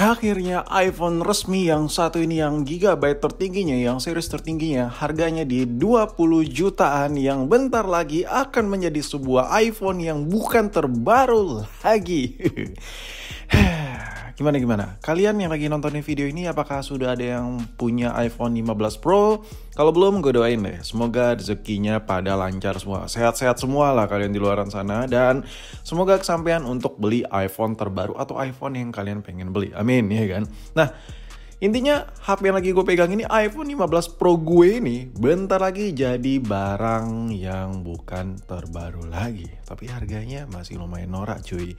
Akhirnya iPhone resmi yang satu ini yang gigabyte tertingginya, yang series tertingginya, harganya di 20 jutaan yang bentar lagi akan menjadi sebuah iPhone yang bukan terbaru lagi. gimana gimana? Kalian yang lagi nontonin video ini apakah sudah ada yang punya iPhone 15 Pro? Kalau belum gue doain deh, semoga rezekinya pada lancar semua. Sehat-sehat semua lah kalian di luar sana dan semoga kesampaian untuk beli iPhone terbaru atau iPhone yang kalian pengen beli. Amin ya kan. Nah, Intinya HP yang lagi gue pegang ini iPhone 15 Pro gue ini bentar lagi jadi barang yang bukan terbaru lagi. Tapi harganya masih lumayan norak cuy.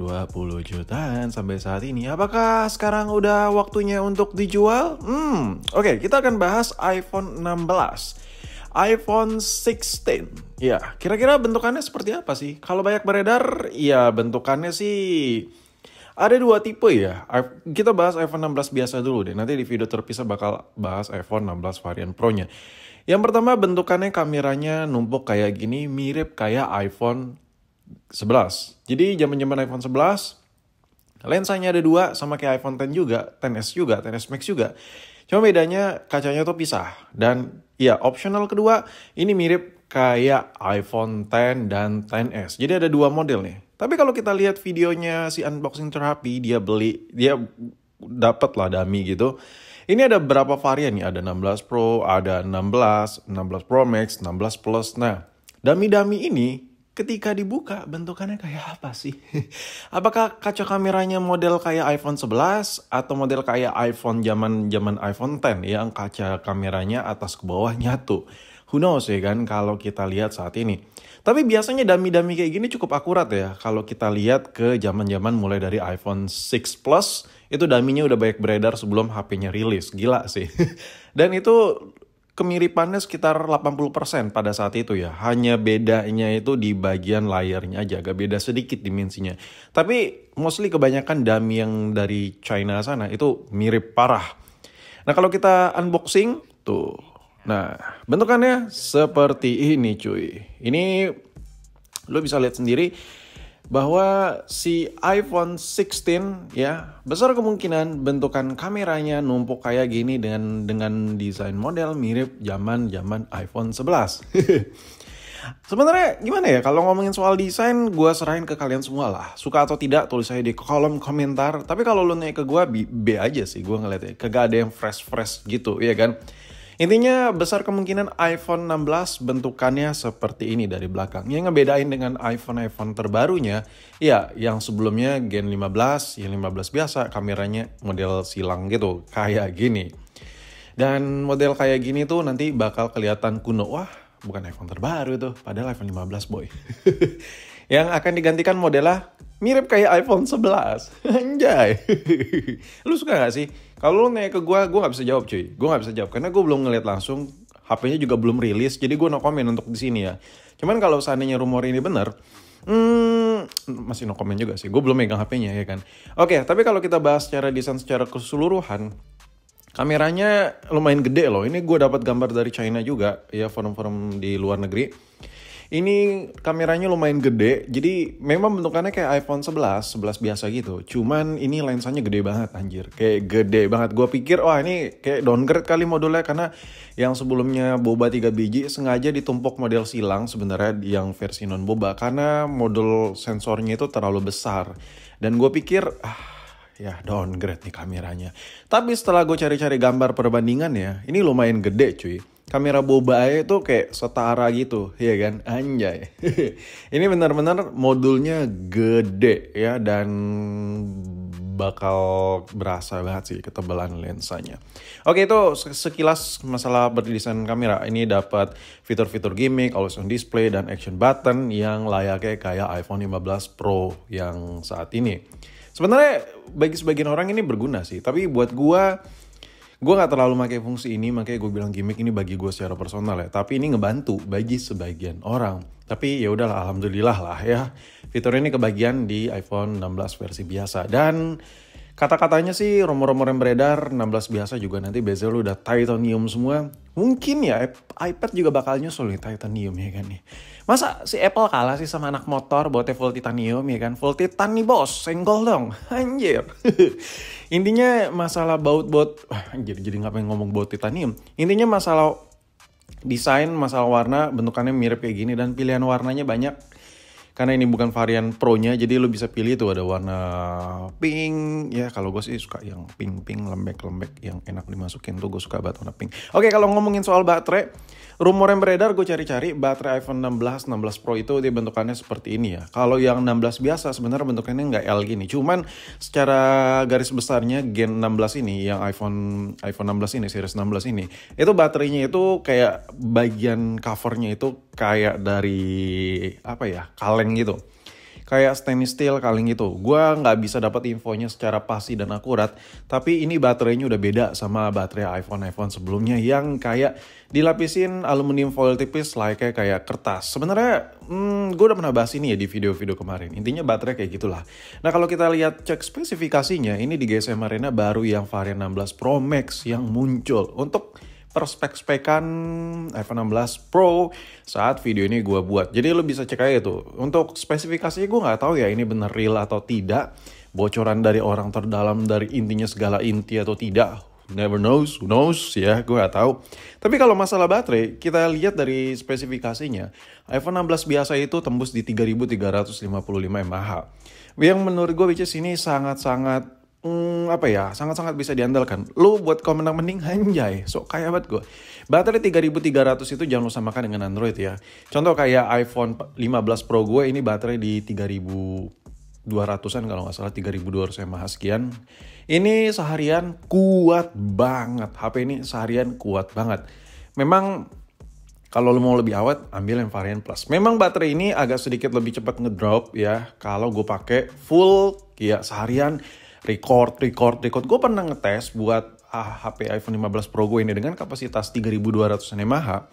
20 jutaan sampai saat ini. Apakah sekarang udah waktunya untuk dijual? Hmm, oke, okay, kita akan bahas iPhone 16. iPhone 16. Ya, kira-kira bentukannya seperti apa sih? Kalau banyak beredar, ya bentukannya sih ada dua tipe ya. Kita bahas iPhone 16 biasa dulu deh. Nanti di video terpisah bakal bahas iPhone 16 varian Pro-nya. Yang pertama bentukannya kameranya numpuk kayak gini, mirip kayak iPhone 11. Jadi zaman-zaman iPhone 11 lensanya ada dua sama kayak iPhone 10 juga, 10s juga, 10s Max juga. Cuma bedanya kacanya tuh pisah. Dan ya optional kedua ini mirip kayak iPhone 10 dan 10s. Jadi ada dua model nih. Tapi kalau kita lihat videonya si unboxing terapi dia beli dia dapat lah dummy gitu. Ini ada berapa varian nih? Ada 16 Pro, ada 16, 16 Pro Max, 16 Plus. Nah, dummy-dummy ini ketika dibuka bentukannya kayak apa sih? Apakah kaca kameranya model kayak iPhone 11 atau model kayak iPhone zaman zaman iPhone 10 yang kaca kameranya atas ke bawah nyatu? Who knows ya kan kalau kita lihat saat ini. Tapi biasanya dami-dami kayak gini cukup akurat ya kalau kita lihat ke zaman-zaman mulai dari iPhone 6 Plus itu daminya udah banyak beredar sebelum HP-nya rilis. Gila sih. Dan itu kemiripannya sekitar 80% pada saat itu ya. Hanya bedanya itu di bagian layarnya aja, agak beda sedikit dimensinya. Tapi mostly kebanyakan dummy yang dari China sana itu mirip parah. Nah kalau kita unboxing, tuh. Nah bentukannya seperti ini cuy. Ini lo bisa lihat sendiri bahwa si iPhone 16 ya besar kemungkinan bentukan kameranya numpuk kayak gini dengan dengan desain model mirip zaman zaman iPhone 11. Sebenarnya gimana ya kalau ngomongin soal desain gue serahin ke kalian semua lah. Suka atau tidak tulis aja di kolom komentar. Tapi kalau lu nanya ke gue B, B aja sih gue ngeliatnya. Kagak ada yang fresh fresh gitu ya kan Intinya besar kemungkinan iPhone 16 bentukannya seperti ini dari belakang. Yang ngebedain dengan iPhone-iPhone terbarunya, ya yang sebelumnya Gen 15, yang 15 biasa kameranya model silang gitu, kayak gini. Dan model kayak gini tuh nanti bakal kelihatan kuno. Wah, bukan iPhone terbaru tuh, padahal iPhone 15 boy. yang akan digantikan modelnya mirip kayak iPhone 11. Anjay. lu suka gak sih? Kalau lu nanya ke gue, gue gak bisa jawab cuy. Gue gak bisa jawab karena gue belum ngeliat langsung. HP-nya juga belum rilis, jadi gue no comment untuk di sini ya. Cuman kalau seandainya rumor ini bener, hmm, masih no comment juga sih. Gue belum megang HP-nya ya kan. Oke, tapi kalau kita bahas secara desain secara keseluruhan, kameranya lumayan gede loh. Ini gue dapat gambar dari China juga, ya forum-forum di luar negeri ini kameranya lumayan gede, jadi memang bentukannya kayak iPhone 11, 11 biasa gitu. Cuman ini lensanya gede banget anjir, kayak gede banget. Gue pikir, wah ini kayak downgrade kali modulnya karena yang sebelumnya boba 3 biji sengaja ditumpuk model silang sebenarnya yang versi non boba karena modul sensornya itu terlalu besar. Dan gue pikir, ah ya downgrade nih kameranya. Tapi setelah gue cari-cari gambar perbandingan ya, ini lumayan gede cuy kamera boba itu kayak setara gitu, ya kan? Anjay. ini benar-benar modulnya gede ya dan bakal berasa banget sih ketebalan lensanya. Oke itu sekilas masalah berdesain kamera. Ini dapat fitur-fitur gimmick, always on display dan action button yang layaknya kayak iPhone 15 Pro yang saat ini. Sebenarnya bagi sebagian orang ini berguna sih, tapi buat gua gue nggak terlalu pakai fungsi ini makanya gue bilang gimmick ini bagi gue secara personal ya. Tapi ini ngebantu bagi sebagian orang. Tapi ya udahlah alhamdulillah lah ya. Fitur ini kebagian di iPhone 16 versi biasa. Dan Kata-katanya sih rumor-rumor yang beredar 16 biasa juga nanti bezel udah titanium semua. Mungkin ya iPad juga bakal nyusul nih titanium ya kan nih. Masa si Apple kalah sih sama anak motor buatnya full titanium ya kan? Full titan nih bos, senggol dong. Anjir. Intinya masalah baut-baut, anjir jadi ngapain ngomong baut titanium. Intinya masalah desain, masalah warna, bentukannya mirip kayak gini dan pilihan warnanya banyak karena ini bukan varian pro-nya jadi lo bisa pilih tuh ada warna pink. Ya kalau gue sih suka yang pink pink lembek lembek yang enak dimasukin tuh gue suka banget warna pink. Oke kalau ngomongin soal baterai rumor yang beredar gue cari-cari baterai iPhone 16 16 Pro itu dia bentukannya seperti ini ya. Kalau yang 16 biasa sebenarnya bentukannya nggak L gini. Cuman secara garis besarnya Gen 16 ini yang iPhone iPhone 16 ini series 16 ini itu baterainya itu kayak bagian covernya itu kayak dari apa ya kaleng gitu kayak stainless steel kaleng gitu. Gua nggak bisa dapat infonya secara pasti dan akurat, tapi ini baterainya udah beda sama baterai iPhone iPhone sebelumnya yang kayak dilapisin aluminium foil tipis like kayak kertas. Sebenarnya hmm, gue udah pernah bahas ini ya di video-video kemarin. Intinya baterai kayak gitulah. Nah kalau kita lihat cek spesifikasinya, ini di GSM Arena baru yang varian 16 Pro Max yang muncul untuk perspek-spekan iPhone 16 Pro saat video ini gue buat. Jadi lo bisa cek aja tuh. Untuk spesifikasinya gue nggak tahu ya ini bener real atau tidak. Bocoran dari orang terdalam dari intinya segala inti atau tidak. Never knows, who knows ya, gue gak tahu. Tapi kalau masalah baterai, kita lihat dari spesifikasinya, iPhone 16 biasa itu tembus di 3355 mAh. Yang menurut gue which is ini sangat-sangat hmm, apa ya sangat-sangat bisa diandalkan. Lu buat komentar mending anjay, sok kaya banget gue. Baterai 3300 itu jangan lu samakan dengan Android ya. Contoh kayak iPhone 15 Pro gue ini baterai di 3200-an kalau nggak salah 3200 mAh sekian. Ini seharian kuat banget. HP ini seharian kuat banget. Memang kalau lo mau lebih awet, ambil yang varian plus. Memang baterai ini agak sedikit lebih cepat ngedrop ya. Kalau gue pakai full ya seharian record, record, record. Gue pernah ngetes buat ah, HP iPhone 15 Pro gue ini dengan kapasitas 3200 mAh.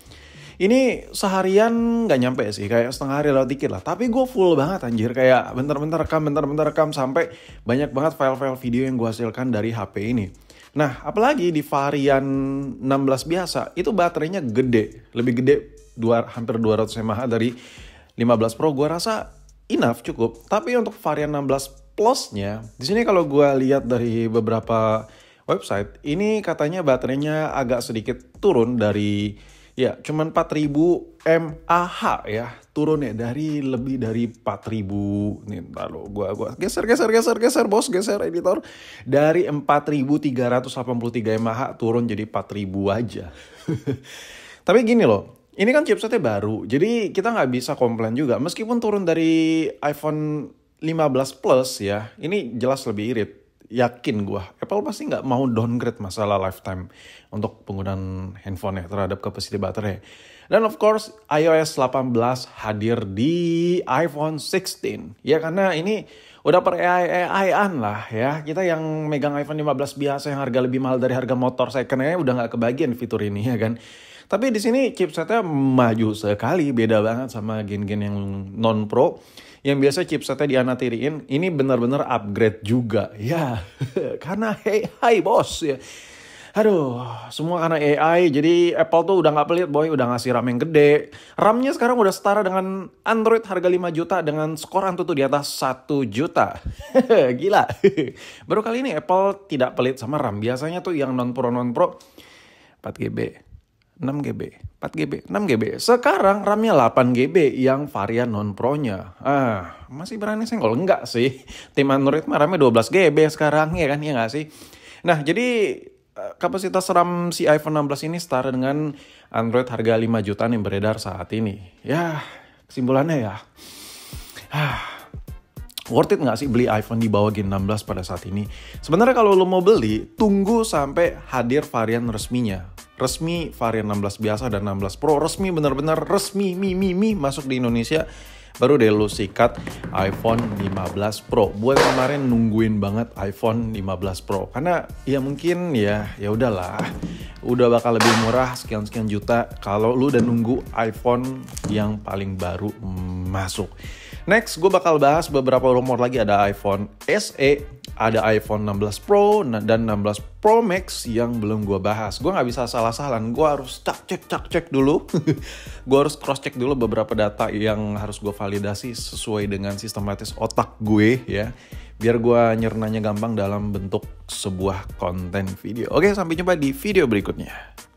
Ini seharian nggak nyampe sih, kayak setengah hari lewat dikit lah. Tapi gue full banget anjir, kayak bentar-bentar rekam, bentar-bentar rekam, sampai banyak banget file-file video yang gue hasilkan dari HP ini. Nah, apalagi di varian 16 biasa, itu baterainya gede, lebih gede dua, hampir 200 mAh dari 15 Pro. Gue rasa enough, cukup. Tapi untuk varian 16 plusnya, di sini kalau gue lihat dari beberapa website, ini katanya baterainya agak sedikit turun dari ya cuman 4000 mAh ya turun ya dari lebih dari 4000 nih lo gua gua geser geser geser geser bos geser editor. Dari 4383 mAh turun jadi 4000 aja. Tapi gini loh ini kan chipsetnya baru jadi kita nggak bisa komplain juga. Meskipun turun dari iPhone 15 Plus ya, ini jelas lebih irit. Yakin gue, Apple pasti nggak mau downgrade masalah lifetime untuk penggunaan handphone ya terhadap kapasitas baterai. Dan of course iOS 18 hadir di iPhone 16. Ya karena ini udah per AI AI-an lah ya. Kita yang megang iPhone 15 biasa yang harga lebih mahal dari harga motor secondnya udah nggak kebagian fitur ini ya kan. Tapi di sini chipsetnya maju sekali, beda banget sama gen-gen yang non pro yang biasa chipsetnya dianatiriin ini benar-benar upgrade juga ya karena AI bos ya Aduh, semua karena AI, jadi Apple tuh udah nggak pelit boy, udah ngasih RAM yang gede. RAM-nya sekarang udah setara dengan Android harga 5 juta dengan skor Antutu di atas 1 juta. Gila. Baru kali ini Apple tidak pelit sama RAM. Biasanya tuh yang non-pro non-pro 4 GB, 6 GB, 4 GB, 6 GB. Sekarang RAM-nya 8 GB yang varian non-pro-nya. Ah, masih berani senggol? Enggak sih. Tim Android mah RAM-nya 12 GB sekarang, ya kan? Ya enggak sih? Nah, jadi eh, kapasitas RAM si iPhone 16 ini setara dengan Android harga 5 jutaan yang beredar saat ini. Ya, kesimpulannya ya. Ah, worth it nggak sih beli iPhone di bawah Gen 16 pada saat ini? Sebenarnya kalau lo mau beli, tunggu sampai hadir varian resminya resmi varian 16 biasa dan 16 Pro resmi bener-bener resmi mi mi mi masuk di Indonesia baru deh lu sikat iPhone 15 Pro. Buat kemarin nungguin banget iPhone 15 Pro karena ya mungkin ya ya udahlah udah bakal lebih murah sekian sekian juta kalau lu udah nunggu iPhone yang paling baru masuk. Next, gue bakal bahas beberapa rumor lagi ada iPhone SE, ada iPhone 16 Pro dan 16 Pro Max yang belum gue bahas. Gue nggak bisa salah-salahan, gue harus cek cek cek cek dulu. gue harus cross check dulu beberapa data yang harus gue validasi sesuai dengan sistematis otak gue ya. Biar gue nyernanya gampang dalam bentuk sebuah konten video. Oke, sampai jumpa di video berikutnya.